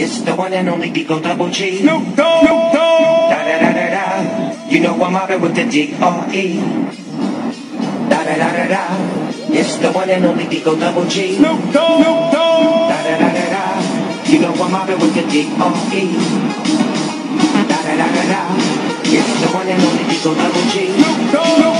It's the one and only D-O Double G. Snoop Dogg. Snoop Dogg. Da da da da da. You know I'm mobbing with the D-R-E. Da da da da da. It's the one and only D-O Double G. Snoop Dogg. Snoop Dogg. Da da da da da. You know I'm mobbing with the D-R-E. Da da da da da. It's the one and only D-O Double G. Snoop Dogg. Snoop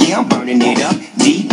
yeah, I'm burning it up. Deep